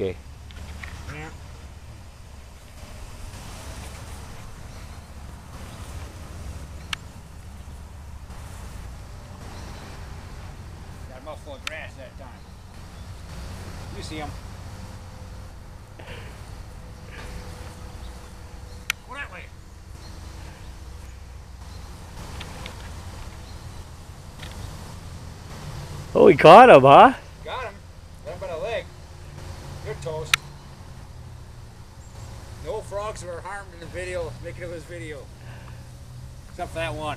Okay. Yeah. Got a mouthful of grass that time. You see him. Go that way. Oh, we caught him, huh? Got him. Got him by the leg. You're toast. No frogs were harmed in the video, making of this video. Except for that one.